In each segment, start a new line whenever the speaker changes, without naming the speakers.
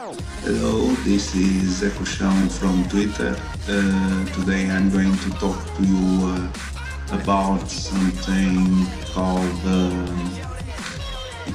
Hello, this is Ekushon from Twitter. Uh, today I'm going to talk to you uh, about something called um,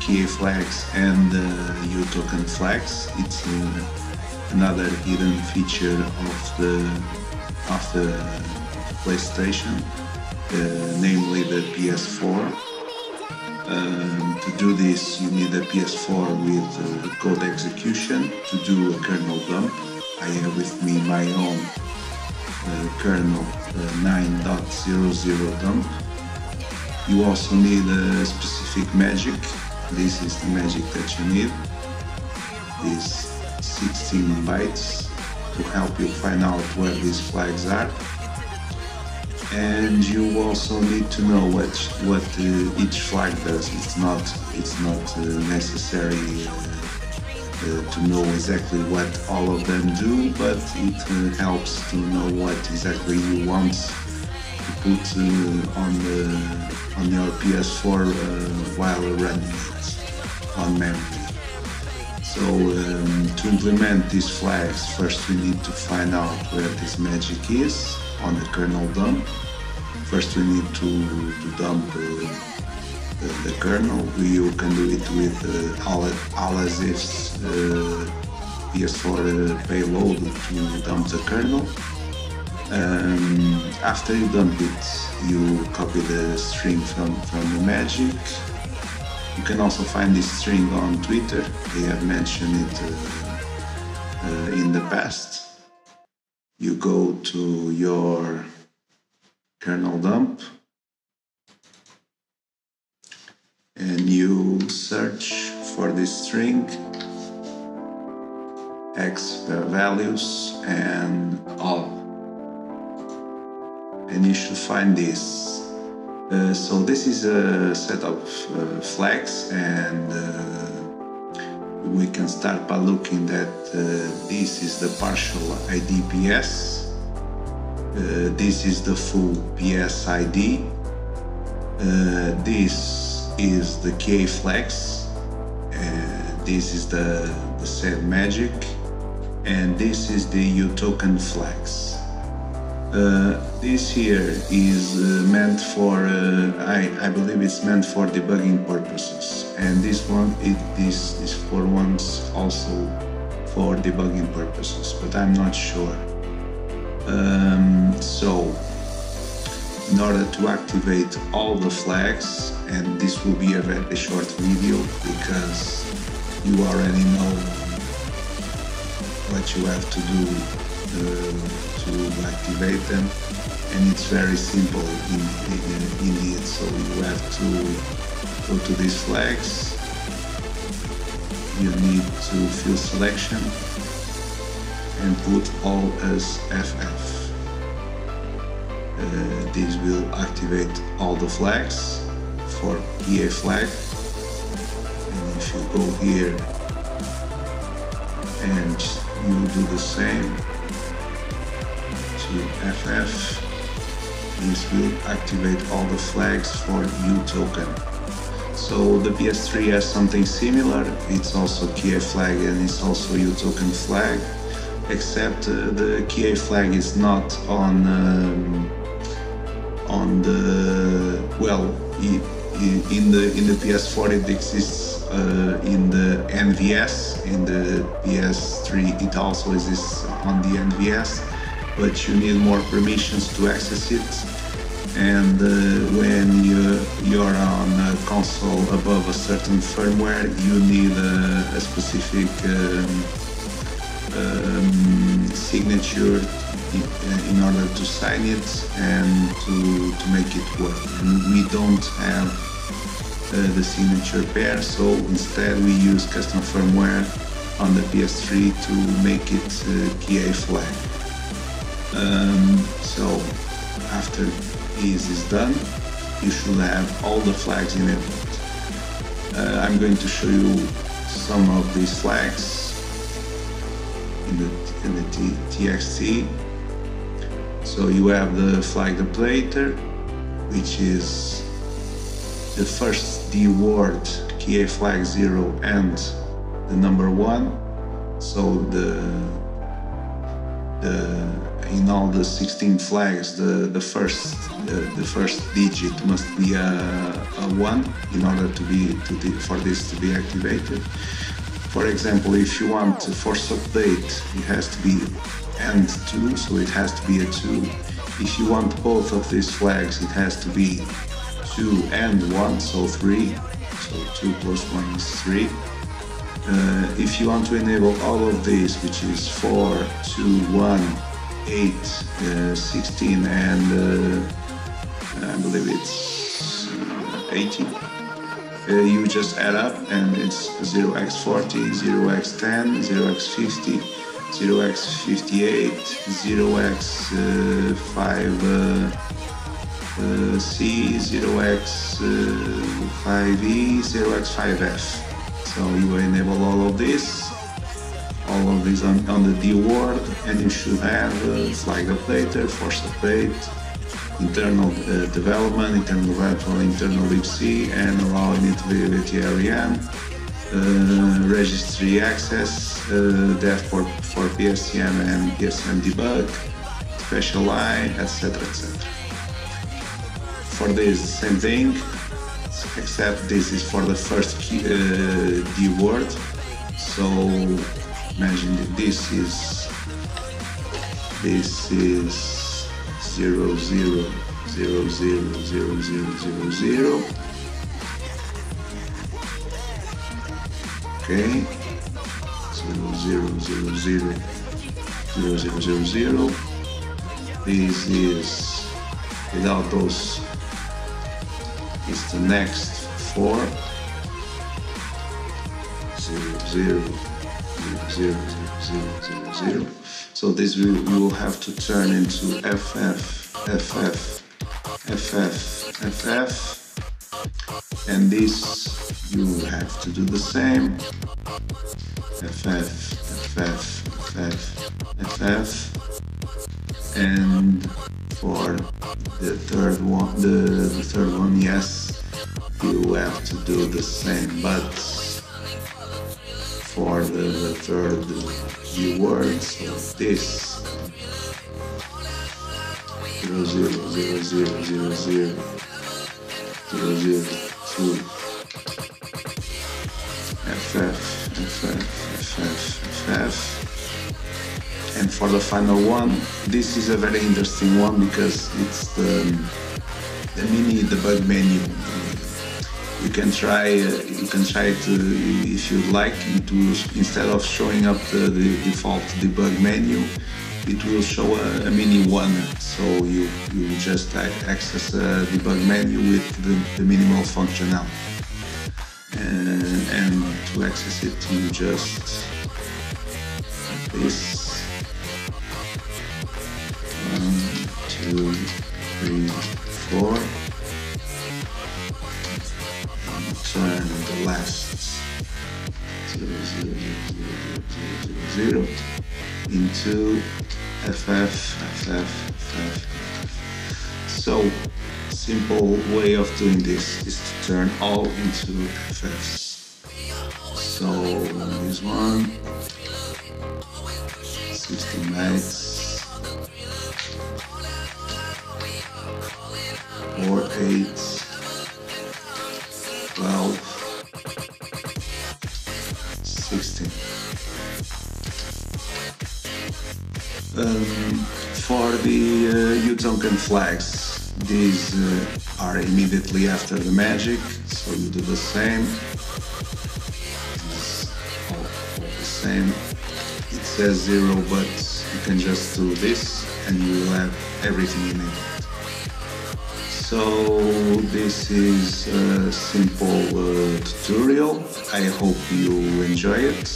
KEA flags and uh, UToken flags. It's uh, another hidden feature of the of the PlayStation, uh, namely the PS4. Um, to do this, you need a PS4 with uh, code execution to do a kernel dump. I have with me my own uh, kernel uh, 9.00 dump. You also need a specific magic. This is the magic that you need. These 16 bytes to help you find out where these flags are and you also need to know what what uh, each flag does. It's not it's not uh, necessary uh, uh to know exactly what all of them do, but it uh, helps to know what exactly you want to put uh, on the on your PS4 while running on memory. So um, to implement these flags, first we need to find out where this magic is on the kernel dump. First we need to, to dump uh, the, kernel. You can do it with uh, Alazif's uh, PS4 payload to dump the kernel. Um, after you dump it, you copy the string from, from the magic. You can also find this string on Twitter. They have mentioned it uh, uh, in the past. You go to your kernel dump and you search for this string x values and all. And you should find this. Uh, so this is a set of uh, flags and uh, we can start by looking that uh, this is the partial IDPS uh, this is the full PS ID. Uh, this is the K flags. Uh, this is the, the magic. And this is the UToken flags. Uh, this here is uh, meant for, I, I believe it's meant for debugging purposes. And this one, it, this, this for one's also for debugging purposes, but I'm not sure. Um, so, in order to activate all the flags, and this will be a very short video because you already know what you have to do uh, to activate them and it's very simple in, in, indeed so you have to go to these flags you need to field selection and put all as FF. Uh, this will activate all the flags for EA flag. And if you go here and you do the same to FF, this will activate all the flags for U token. So the PS3 has something similar, it's also KEA flag and it's also U token flag except uh, the KEA flag is not on um, on the well in the in the PS4 it exists uh, in the NVS in the PS3 it also exists on the NVS but you need more permissions to access it and uh, when you, you're on a console above a certain firmware you need a, a specific um, um, signature in order to sign it and to, to make it work. And we don't have uh, the signature pair, so instead we use custom firmware on the PS3 to make it uh, KEA flag. Um, so after this is done, you should have all the flags in it. Uh, I'm going to show you some of these flags in the, in the TXT. So you have the flag depleter, which is the first D word KEA flag 0 and the number 1. So the the in all the 16 flags, the the first the, the first digit must be a, a one in order to be to the, for this to be activated. For example, if you want force update, it has to be and two, so it has to be a two. If you want both of these flags, it has to be two and one, so three. So two plus one is three. Uh, if you want to enable all of these, which is 4, 2, 1, 8, uh, 16, and uh, I believe it's 18, uh, you just add up and it's 0x40, 0x10, 0x50, 0x58, 0x5C, 0x5E, 0x5F. So you enable all of this, all of this on, on the D word, and you should have uh, flag updater, force update, internal uh, development, internal development, internal libc, and allowing integrity REM, uh, registry access, uh, dev for, for PSCM and PSM debug, special line, etc. etc. For this, same thing, except this is for the first key, uh, D word. So imagine that this is this is zero zero zero zero zero zero zero zero. Okay, zero zero zero zero zero zero zero zero. This is without those is the next four zero zero zero zero zero zero. So this we will have to turn into FF FF FF FF and this you will have to do the same. FF FF FF FF and for the third one the, the third one yes you have to do the same but for the third rewards of this. 0 FF FF FF FF and for the final one this is a very interesting one because it's the the mini debug menu. You can try, uh, you can try to, if you like, to instead of showing up the, the default debug menu, it will show a, a, mini one. So you, you just access a debug menu with the, the minimal functionality. And, and to access it, you just this one, two, three, four. Turn the last zero, zero, zero, zero, zero, zero into FF, FF, FF. So, simple way of doing this is to turn all into FFs. So, this one, 16 bytes. four, eight, twelve, sixteen. Um, for the uh, U-token flags, these uh, are immediately after the magic, so you do the same. All the same. It says zero, but you can just do this and you will have everything in it. So this is a simple uh, tutorial. I hope you enjoy it.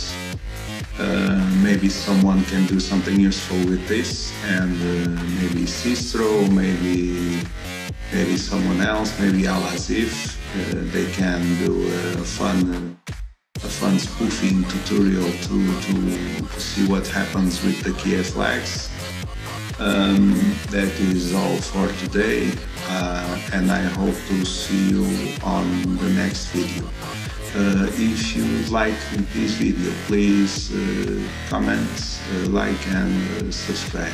Uh, maybe someone can do something useful with this and uh, maybe Sistro, maybe maybe someone else, maybe Alazif. Uh, they can do a fun a fun spoofing tutorial to, to, see what happens with the Kiev flags. Um, that is all for today uh, and I hope to see you on the next video. Uh, if you like this video, please uh, comment, uh, like and uh, subscribe.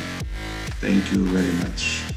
Thank you very much.